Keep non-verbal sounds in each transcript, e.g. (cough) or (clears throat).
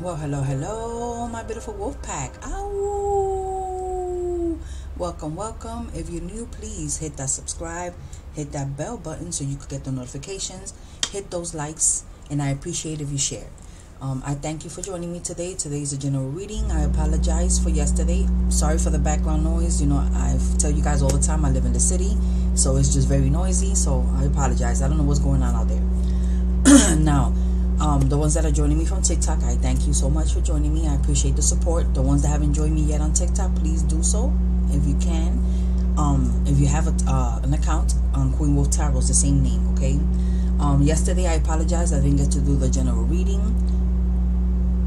Well, hello, hello, my beautiful wolf pack. Ow! Welcome, welcome. If you're new, please hit that subscribe, hit that bell button so you can get the notifications, hit those likes, and I appreciate if you share. Um, I thank you for joining me today. Today is a general reading. I apologize for yesterday. Sorry for the background noise. You know, I tell you guys all the time I live in the city, so it's just very noisy. So I apologize. I don't know what's going on out there. (clears throat) now, um, the ones that are joining me from TikTok, I thank you so much for joining me. I appreciate the support. The ones that haven't joined me yet on TikTok, please do so if you can. Um, if you have a, uh, an account on Queen Wolf Tarot, the same name, okay? Um, yesterday, I apologize. I didn't get to do the general reading.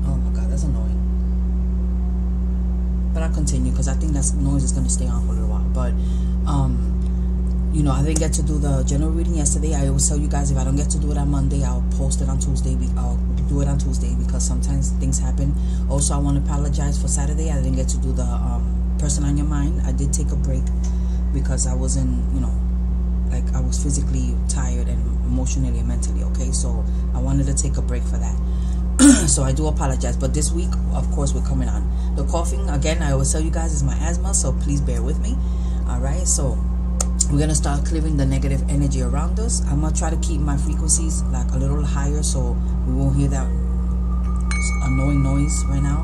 Oh my God, that's annoying. But I'll continue because I think that noise is going to stay on for a little while. But, um, you know, I didn't get to do the general reading yesterday. I always tell you guys if I don't get to do it on Monday, I'll post it on Tuesday. I'll do it on Tuesday because sometimes things happen. Also, I want to apologize for Saturday. I didn't get to do the um, person on your mind. I did take a break because I wasn't, you know, like I was physically tired and emotionally and mentally. Okay, so I wanted to take a break for that. (clears throat) so I do apologize. But this week, of course, we're coming on. The coughing again. I always tell you guys is my asthma, so please bear with me. All right, so we're gonna start clearing the negative energy around us. I'm gonna try to keep my frequencies like a little higher so we won't hear that annoying noise right now.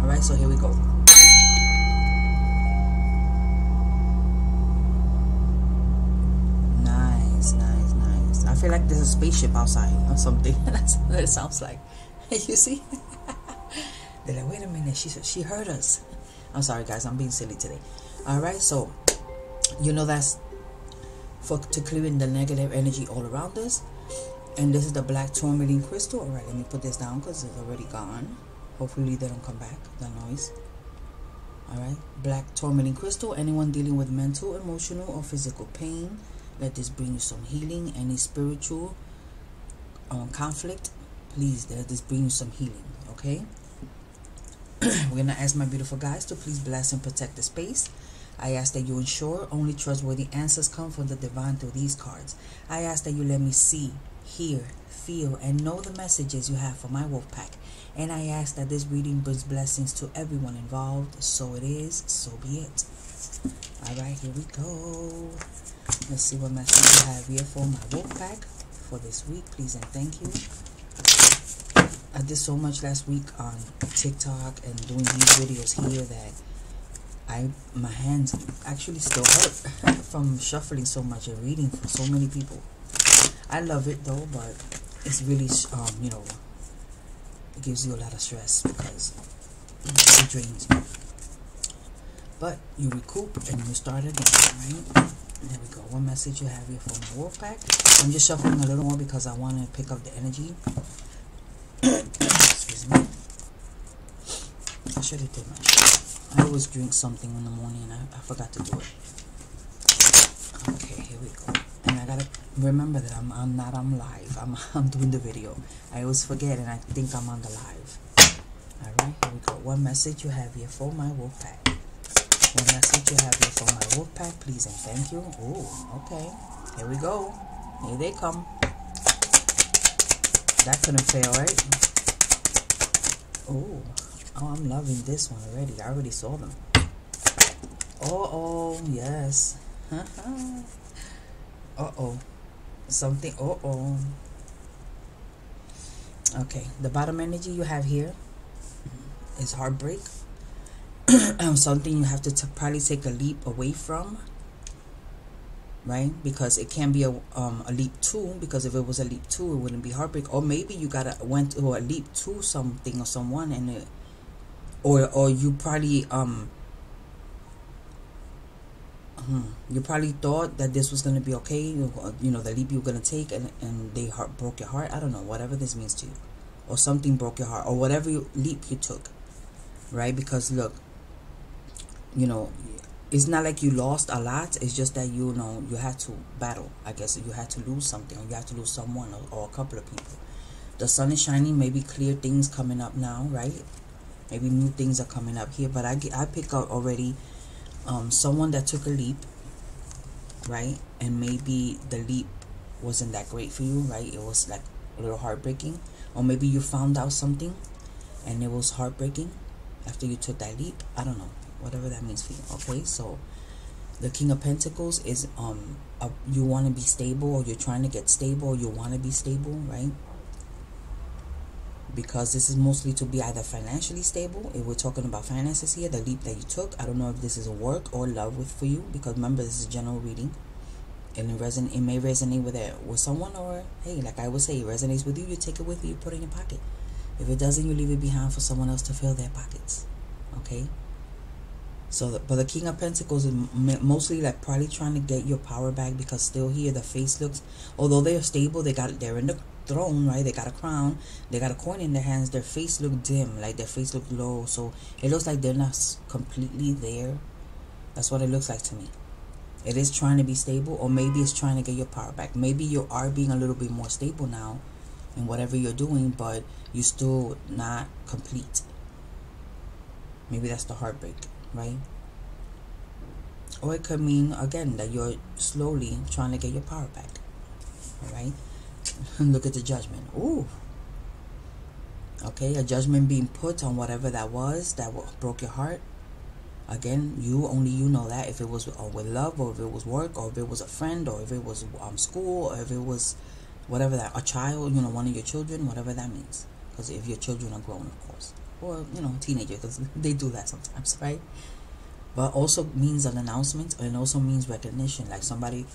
All right so here we go. Nice nice nice. I feel like there's a spaceship outside or something. (laughs) That's what it sounds like. (laughs) You see? (laughs) They're like wait a minute she said she heard us. I'm sorry guys. I'm being silly today. All right so you know that's for to clear in the negative energy all around us. And this is the black tourmaline crystal. All right, let me put this down because it's already gone. Hopefully they don't come back, the noise. All right, black tourmaline crystal. Anyone dealing with mental, emotional, or physical pain, let this bring you some healing. Any spiritual um, conflict, please let this bring you some healing. Okay. (clears throat) We're gonna ask my beautiful guys to please bless and protect the space. I ask that you ensure only trustworthy answers come from the divine through these cards. I ask that you let me see, hear, feel, and know the messages you have for my wolf pack. And I ask that this reading brings blessings to everyone involved. So it is, so be it. All right, here we go. Let's see what message you have here for my wolf pack for this week. Please and thank you. I did so much last week on TikTok and doing these videos here that I my hands actually still hurt (laughs) from shuffling so much and reading for so many people. I love it though, but it's really um you know it gives you a lot of stress because it drains you. But you recoup and you start again, right? There we go. One message you have here from the wolf pack. I'm just shuffling a little more because I want to pick up the energy. (coughs) Excuse me. I should have did my I always drink something in the morning I, I forgot to do it. Okay, here we go. And I gotta remember that I'm, I'm not on live. I'm, (laughs) I'm doing the video. I always forget and I think I'm on the live. Alright, here we go. One message you have here for my wolf pack. One message you have here for my wolf pack, please and thank you. Oh, okay. Here we go. Here they come. That couldn't fail, right? Oh. Oh, I'm loving this one already. I already saw them. Oh, oh, yes. (laughs) Uh-oh. Something, uh-oh. Okay, the bottom energy you have here is heartbreak. (clears throat) um, something you have to probably take a leap away from right because it can be a, um, a leap to because if it was a leap to it wouldn't be heartbreak or maybe you got to went to a leap to something or someone and it or or you probably um hmm, you probably thought that this was going to be okay you, know the leap you were going to take and, and they heart broke your heart i don't know whatever this means to you. Or something broke your heart or whatever you, leap you took right? Because look you know it's not like you lost a lot it's just that you know you had to battle i guess you had to lose something or you had to lose someone or, or a couple of people. The sun is shining maybe clear things coming up now right maybe new things are coming up here but I, I pick out already um, someone that took a leap right and maybe the leap wasn't that great for you right it was like a little heartbreaking or maybe you found out something and it was heartbreaking after you took that leap. I don't know, whatever that means for you. Okay, so the King of Pentacles is um a, you want to be stable or you're trying to get stable you want to be stable, right? Because this is mostly to be either financially stable. If we're talking about finances here, the leap that you took, I don't know if this is a work or love with for you. Because remember, this is general reading and it reson it may resonate with it with someone or hey like i would say it resonates with you you take it with you you put it in your pocket if it doesn't you leave it behind for someone else to fill their pockets okay so the, but the king of pentacles is mostly like probably trying to get your power back because still here the face looks although they're stable they got they're in the throne right? They got a crown. They got a coin in their hands. Their face look dim like their face look low. So it looks like they're not completely there. That's what it looks like to me. It is trying to be stable or maybe it's trying to get your power back. Maybe you are being a little bit more stable now in whatever you're doing but you're still not complete. Maybe that's the heartbreak right? Or it could mean again that you're slowly trying to get your power back all right look at the judgment. Ooh. okay a judgment being put on whatever that was that broke your heart. Again you only you know that. If it was uh, with love or if it was work or if it was a friend or if it was um, school or if it was whatever that a child you know one of your children whatever that means. Because if your children are grown of course. Or you know teenagers because (laughs) they do that sometimes (laughs) right? But also means an announcement and also means recognition. Like somebody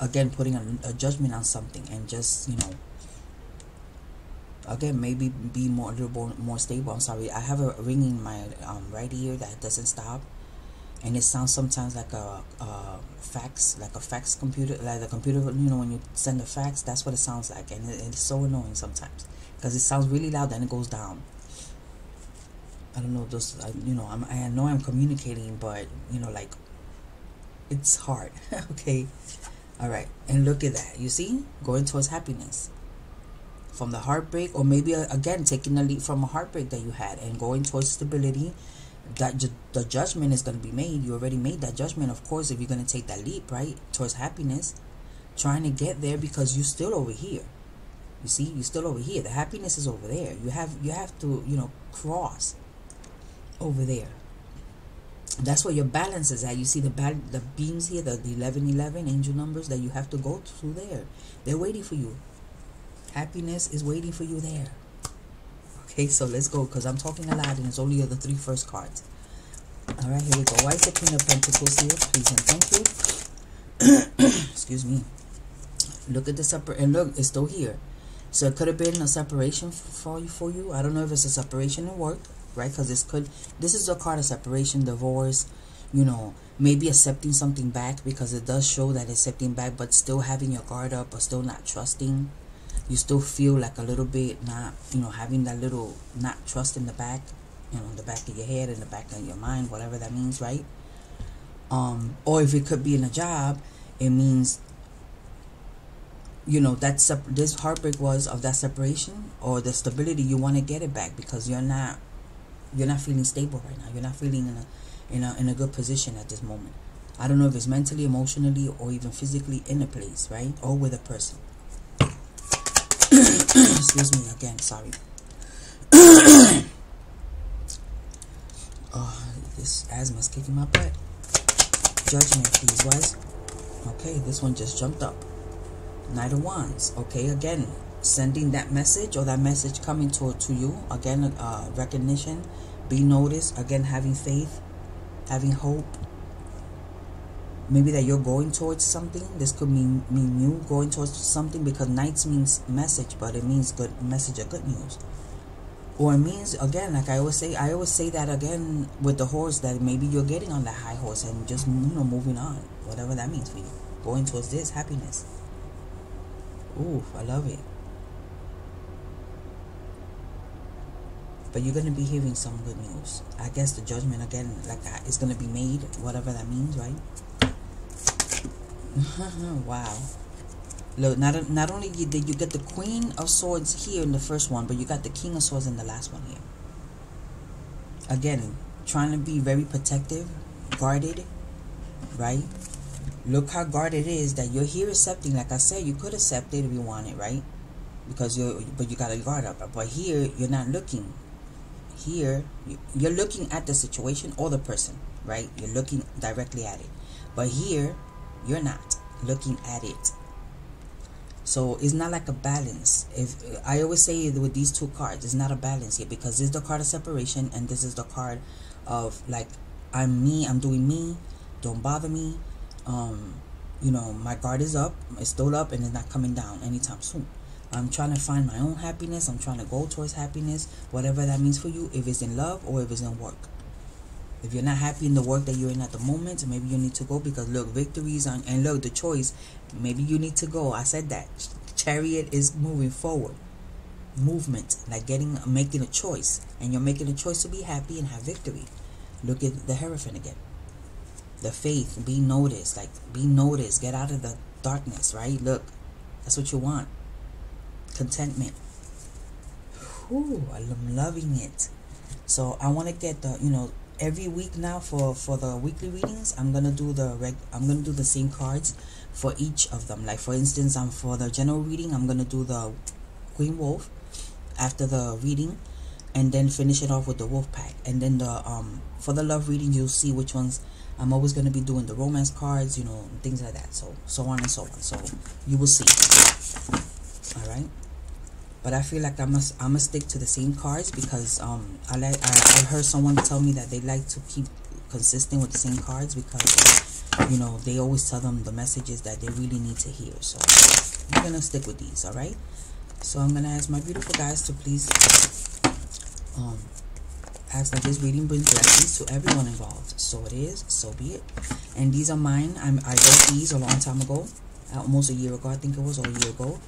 again putting a, a judgment on something and just you know again maybe be more a little more, more stable. I'm sorry. I have a ringing in my um, right ear that doesn't stop. And it sounds sometimes like a, a fax like a fax computer like the computer you know when you send a fax that's what it sounds like. And it, it's so annoying sometimes because it sounds really loud and it goes down. I don't know those you know I'm, i know i'm communicating but you know like it's hard. (laughs) Okay all right and look at that. You see? Going towards happiness. From the heartbreak or maybe uh, again taking a leap from a heartbreak that you had and going towards stability that ju the judgment is going to be made. You already made that judgment of course if you're going to take that leap right towards happiness. Trying to get there because you're still over here. You see? You're still over here. The happiness is over there. You have you have to you know cross over there that's where your balance is at you see the the beams here the, the 11 11 angel numbers that you have to go through there they're waiting for you Happiness is waiting for you there. Okay, so let's go because I'm talking a lot and it's only the three first cards. All right, here we go. Why is the Queen of Pentacles here? Please and thank you. (coughs) Excuse me. Look at the separate and look, it's still here. So it could have been a separation for you. For you, I don't know if it's a separation in work, right? Because this could. This is a card of separation, divorce. You know, maybe accepting something back because it does show that accepting back, but still having your guard up or still not trusting you still feel like a little bit not, you know, having that little not trust in the back, you know, in the back of your head, in the back of your mind, whatever that means, right? Um, or if it could be in a job, it means, you know, that's this heartbreak was of that separation or the stability. You want to get it back because you're not, you're not feeling stable right now. You're not feeling in a, in a, in a good position at this moment. I don't know if it's mentally, emotionally, or even physically in a place, right? Or with a person. (coughs) Excuse me again, sorry. (coughs) oh, this asthma's kicking my butt. Judgment, please, was. Okay, this one just jumped up. Knight of Wands. Okay, again, sending that message or that message coming to, to you. Again, uh, recognition, be noticed. Again, having faith, having hope, maybe that you're going towards something. This could mean mean you going towards something because knights means message but it means good message of good news. Or it means again like i always say i always say that again with the horse that maybe you're getting on that high horse and just you know moving on whatever that means for you. Going towards this happiness. Ooh i love it but you're going to be hearing some good news i guess the judgment again like uh, that is going to be made whatever that means right (laughs) wow. Look, not not only did you get the Queen of Swords here in the first one, but you got the King of Swords in the last one here. Again, trying to be very protective, guarded, right? Look how guarded it is that you're here accepting. Like I said, you could accept it if you want it, right? Because you're, but you got to guard up. But here, you're not looking. Here you're looking at the situation or the person right? You're looking directly at it. But here you're not looking at it. So it's not like a balance. If i always say with these two cards it's not a balance here because this is the card of separation and this is the card of like i'm me i'm doing me don't bother me um you know my guard is up it's still up and it's not coming down anytime soon I'm trying to find my own happiness. I'm trying to go towards happiness, whatever that means for you, if it's in love or if it's in work. If you're not happy in the work that you're in at the moment, maybe you need to go because look, victories on, and look, the choice, maybe you need to go. I said that. Chariot is moving forward. Movement, like getting, making a choice. And you're making a choice to be happy and have victory. Look at the Hierophant again. The faith, be noticed, like be noticed, get out of the darkness, right? Look, that's what you want contentment. Whew, I'm loving it. So I want to get the, you know, every week now for for the weekly readings, I'm gonna do the reg. I'm gonna do the same cards for each of them. Like for instance, I'm for the general reading, I'm gonna do the Queen Wolf after the reading, and then finish it off with the Wolf Pack. And then the um for the love reading, you'll see which ones. I'm always gonna be doing the romance cards, you know, things like that. So so on and so on. So you will see. All right but I feel like I must I must stick to the same cards because um I like I, I heard someone tell me that they like to keep consistent with the same cards because you know they always tell them the messages that they really need to hear. So I'm gonna stick with these all right? So I'm gonna ask my beautiful guys to please um ask that this reading brings blessings to everyone involved. So it is so be it. And these are mine. I'm, I wrote these a long time ago almost a year ago. I think it was a year ago.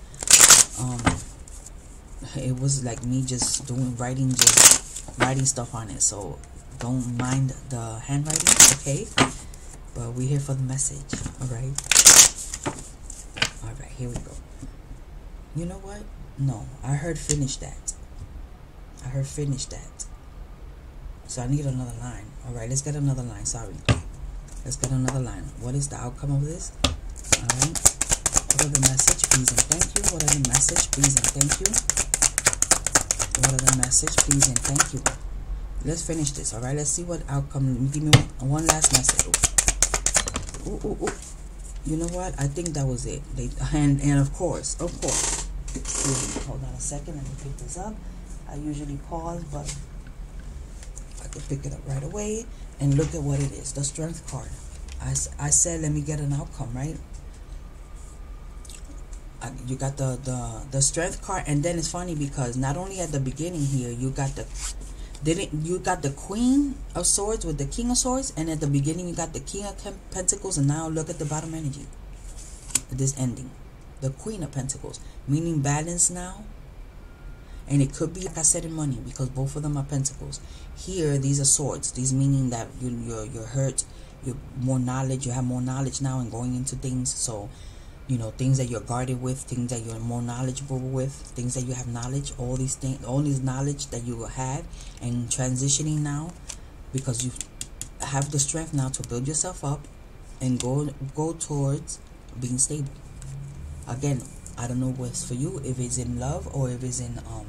Um it was like me just doing writing just writing stuff on it. So don't mind the handwriting okay? But we're here for the message all right? All right here we go. You know what? No i heard finish that. I heard finish that. So i need another line all right? Let's get another line sorry. Let's get another line. What is the outcome of this? All right. What are the message please and thank you. What are the message please and thank you what message please and thank you. Let's finish this all right? Let's see what outcome give me one, one last message. Ooh, ooh, ooh. you know what? I think that was it. They and and of course of course. Hold on a second let me pick this up. I usually pause but i could pick it up right away and look at what it is. The strength card. I, I said let me get an outcome right Uh, you got the the the strength card and then it's funny because not only at the beginning here you got the didn't you got the queen of swords with the king of swords and at the beginning you got the king of pentacles and now look at the bottom energy. This ending the queen of pentacles meaning balance now. And it could be like i said in money because both of them are pentacles. Here these are swords. These meaning that you, you're you're hurt you're more knowledge you have more knowledge now and going into things. So you know things that you're guarded with things that you're more knowledgeable with things that you have knowledge all these things all these knowledge that you have and transitioning now because you have the strength now to build yourself up and go go towards being stable. Again i don't know what's for you if it's in love or if it's in um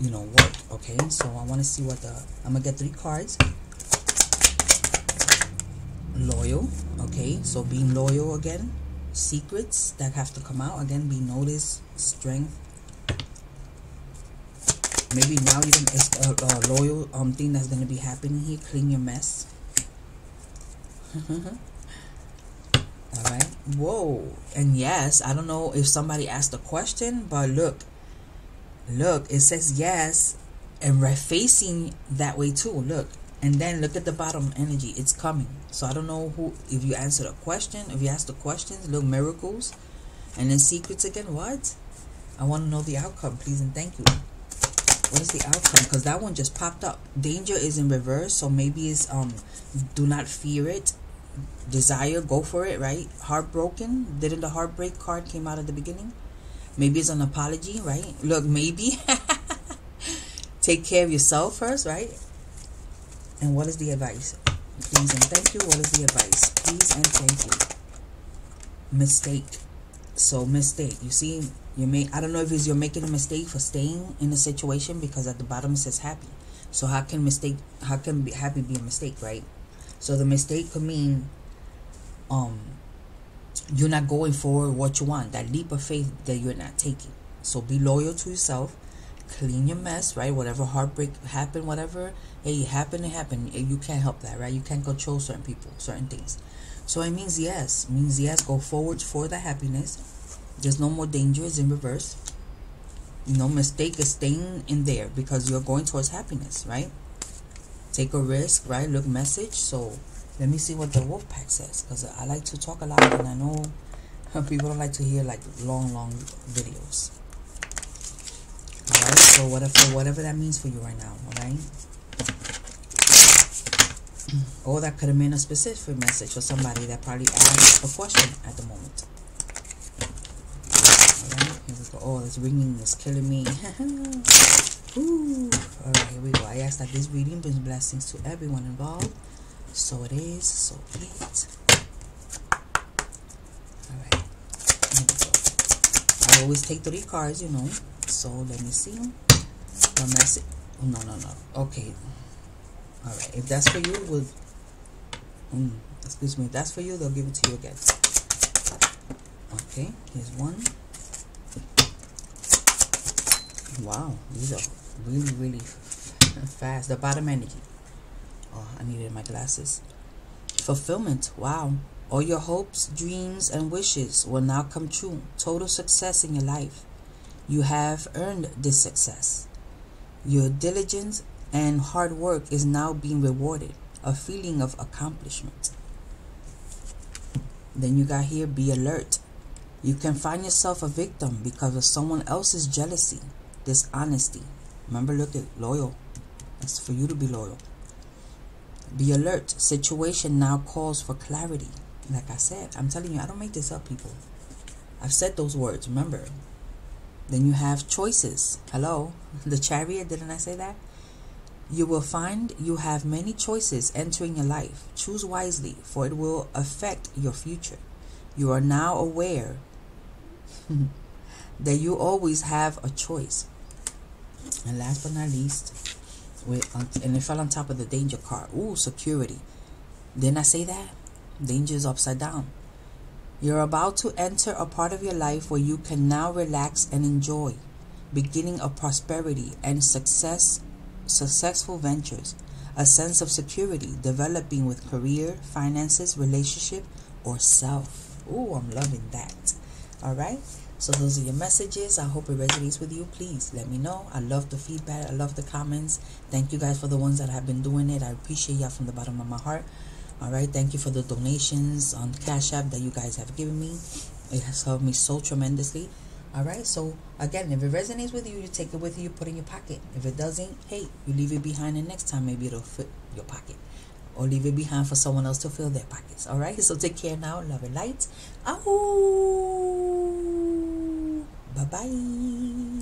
you know work okay? So i want to see what the i'm gonna get three cards. Loyal okay? So being loyal again secrets that have to come out. Again be noticed strength. Maybe now you can it's a, a loyal um thing that's going to be happening here. Clean your mess. (laughs) All right whoa. And yes i don't know if somebody asked a question but look. Look it says yes and we're facing that way too. Look and then look at the bottom energy. It's coming. So i don't know who if you answered a question if you asked the questions look miracles. And then secrets again. What? I want to know the outcome please and thank you. What is the outcome? Because that one just popped up. Danger is in reverse so maybe it's um do not fear it. Desire go for it right? Heartbroken. Didn't the heartbreak card came out at the beginning? Maybe it's an apology right? Look maybe. (laughs) Take care of yourself first right and what is the advice? Please and thank you. What is the advice? Please and thank you. Mistake. So mistake. You see, you may I don't know if it's you're making a mistake for staying in a situation because at the bottom it says happy. So how can mistake? How can be happy be a mistake, right? So the mistake could mean, um, you're not going for what you want. That leap of faith that you're not taking. So be loyal to yourself. Clean your mess, right? Whatever heartbreak happened, whatever, hey, it happened, it happened. You can't help that, right? You can't control certain people, certain things. So it means yes. It means yes. Go forward for the happiness. There's no more danger. It's in reverse. Know, mistake is staying in there because you're going towards happiness, right? Take a risk, right? Look message. So let me see what the wolf pack says because I like to talk a lot and I know (laughs) people don't like to hear like long, long videos. Alright, so whatever whatever that means for you right now, alright? (clears throat) Or that could have been a specific message for somebody that probably asked a question at the moment. Alright, here we go. Oh, this ringing is killing me. (laughs) Ooh. Alright, here we go. I ask that this reading brings blessings to everyone involved. So it is, so it. Alright, here we go. I always take three cards, you know. So let me see. The message. Oh, no, no, no. Okay. Alright, if that's for you, we'll Mm, excuse me, If that's for you, they'll give it to you again. Okay, here's one. Wow, these are really, really (laughs) fast. The bottom energy. Oh, I needed my glasses. Fulfillment. Wow. All your hopes, dreams, and wishes will now come true. Total success in your life. You have earned this success. Your diligence and hard work is now being rewarded a feeling of accomplishment. Then you got here be alert. You can find yourself a victim because of someone else's jealousy, dishonesty. Remember, look at loyal. It's for you to be loyal. Be alert. Situation now calls for clarity. Like I said, I'm telling you, I don't make this up, people. I've said those words, remember. Then you have choices. Hello? (laughs) The chariot, didn't I say that? You will find you have many choices entering your life. Choose wisely, for it will affect your future. You are now aware (laughs) that you always have a choice. And last but not least, and it fell on top of the danger card. Ooh, security. Didn't I say that? Danger is upside down. You're about to enter a part of your life where you can now relax and enjoy, beginning of prosperity and success successful ventures, a sense of security developing with career, finances, relationship, or self. Oh, I'm loving that. All right. So those are your messages. I hope it resonates with you. Please let me know. I love the feedback. I love the comments. Thank you guys for the ones that have been doing it. I appreciate y'all from the bottom of my heart. All right. Thank you for the donations on Cash App that you guys have given me. It has helped me so tremendously. All right. So again, if it resonates with you, you take it with you, you put it in your pocket. If it doesn't, hey, you leave it behind, and next time maybe it'll fit your pocket, or leave it behind for someone else to fill their pockets. All right. (laughs) So take care now. Love and light. Oh. Bye bye.